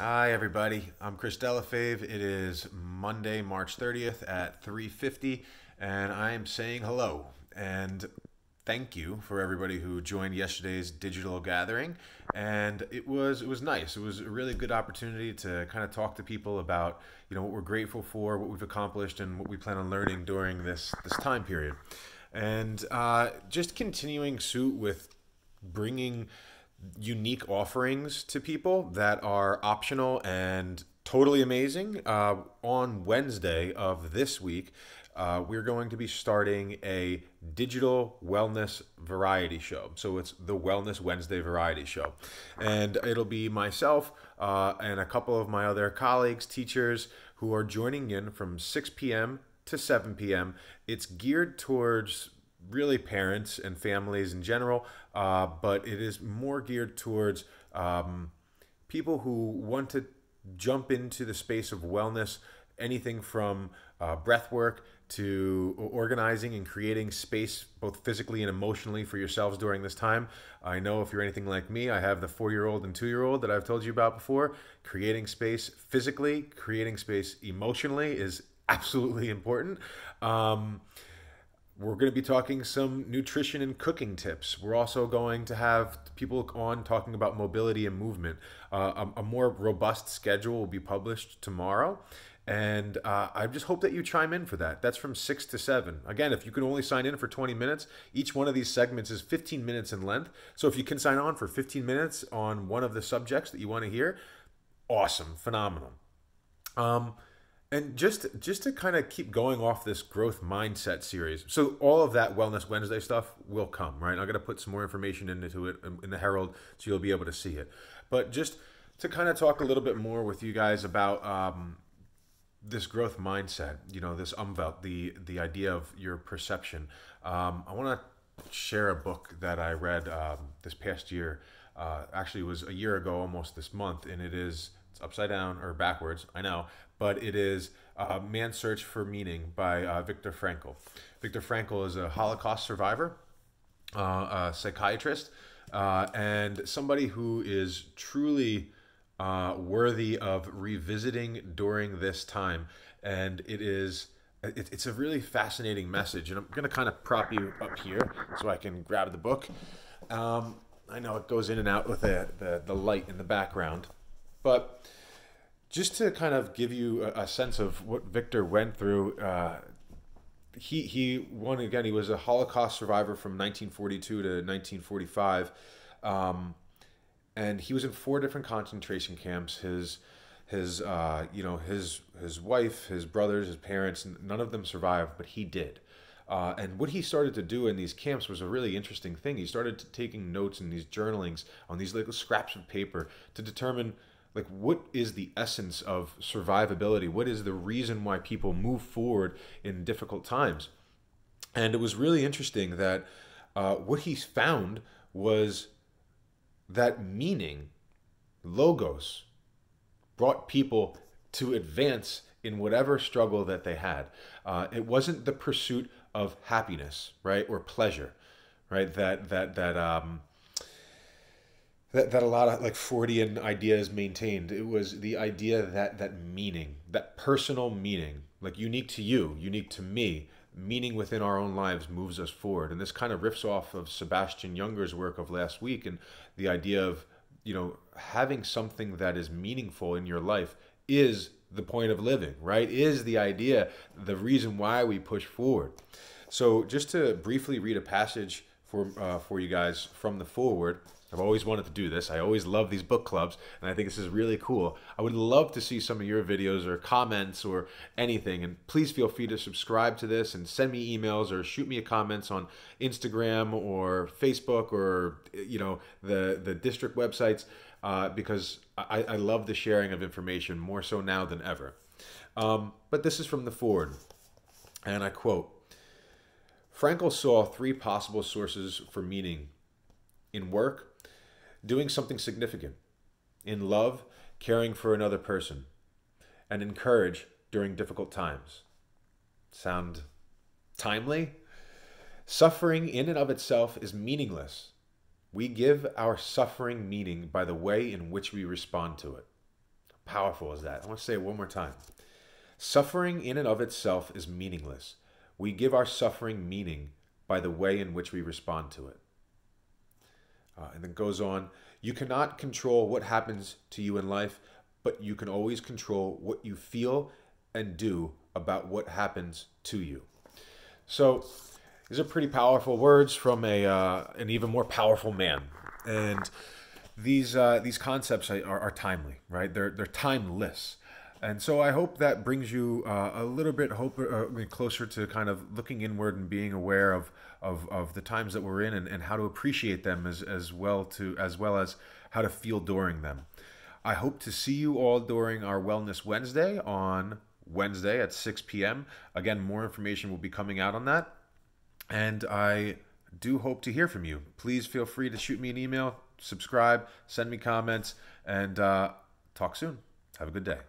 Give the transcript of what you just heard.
Hi everybody, I'm Chris Della Fave. It is Monday, March 30th at 3:50 and I am saying hello and thank you for everybody who joined yesterday's digital gathering and it was it was nice. It was a really good opportunity to kind of talk to people about, you know, what we're grateful for, what we've accomplished and what we plan on learning during this this time period. And uh, just continuing suit with bringing unique offerings to people that are optional and totally amazing. Uh, on Wednesday of this week, uh, we're going to be starting a digital wellness variety show. So it's the Wellness Wednesday Variety Show. And it'll be myself uh, and a couple of my other colleagues, teachers, who are joining in from 6 p.m. to 7 p.m. It's geared towards really parents and families in general, uh, but it is more geared towards um, people who want to jump into the space of wellness, anything from uh, breath work to organizing and creating space both physically and emotionally for yourselves during this time. I know if you're anything like me, I have the four year old and two year old that I've told you about before. Creating space physically, creating space emotionally is absolutely important. Um, we're going to be talking some nutrition and cooking tips. We're also going to have people on talking about mobility and movement. Uh, a, a, more robust schedule will be published tomorrow. And uh, I just hope that you chime in for that. That's from 6 to 7. Again, if you can only sign in for 20 minutes, each one of these segments is 15 minutes in length. So if you can sign on for 15 minutes on one of the subjects that you want to hear, awesome, phenomenal. Um, and just just to kind of keep going off this growth mindset series so all of that wellness wednesday stuff will come right? I'm to put some more information into it in the herald so you'll be able to see it. But just to kind of talk a little bit more with you guys about um, this growth mindset you know this umwelt the the idea of your perception. Um, i want to share a book that i read um, this past year uh, actually it was a year ago almost this month and it is it's upside down or backwards i know but it is uh, Man's Search for Meaning by uh, Viktor Frankl. Viktor Frankl is a Holocaust survivor, uh, a psychiatrist, uh, and somebody who is truly uh, worthy of revisiting during this time. And it is. It, it's a really fascinating message, and I'm going to kind of prop you up here so I can grab the book. Um, I know it goes in and out with the, the, the light in the background, but just to kind of give you a, a sense of what Viktor went through, uh, he he one again. He was a Holocaust survivor from 1942 to 1945, um, and he was in four different concentration camps. His his uh, you know his his wife, his brothers, his parents, none of them survived, but he did. Uh, and what he started to do in these camps was a really interesting thing. He started taking notes in these journalings on these little scraps of paper to determine like what is the essence of survivability? What is the reason why people move forward in difficult times? And it was really interesting that uh, what he found was that meaning logos brought people to advance in whatever struggle that they had. Uh, it wasn't the pursuit of happiness right or pleasure right that that that um, that, that a lot of like Freudian ideas maintained. It was the idea that that meaning, that personal meaning, like unique to you, unique to me, meaning within our own lives moves us forward. And this kind of riffs off of Sebastian Junger's work of last week and the idea of, you know, having something that is meaningful in your life is the point of living, right? Is the idea, the reason why we push forward. So just to briefly read a passage for uh, for you guys from the foreword I've always wanted to do this. I always love these book clubs, and I think this is really cool. I would love to see some of your videos or comments or anything. And please feel free to subscribe to this and send me emails or shoot me a comments on Instagram or Facebook or you know the the district websites uh, because I, I love the sharing of information more so now than ever. Um, but this is from the foreword, and I quote. Frankl saw three possible sources for meaning in work, doing something significant, in love, caring for another person, and in courage during difficult times. Sound timely? Suffering in and of itself is meaningless. We give our suffering meaning by the way in which we respond to it. powerful is that? I want to say it one more time. Suffering in and of itself is meaningless. We give our suffering meaning by the way in which we respond to it. Uh, and then goes on, you cannot control what happens to you in life, but you can always control what you feel and do about what happens to you. So these are pretty powerful words from a uh, an even more powerful man, and these uh, these concepts are, are timely, right? They're they're timeless. And so I hope that brings you uh, a little bit hope uh, closer to kind of looking inward and being aware of, of, of the times that we're in and, and how to appreciate them as, as well to as well as how to feel during them. I hope to see you all during our Wellness Wednesday on Wednesday at 6 p.m. Again, more information will be coming out on that. And I do hope to hear from you. Please feel free to shoot me an email, subscribe, send me comments, and uh, talk soon. Have a good day.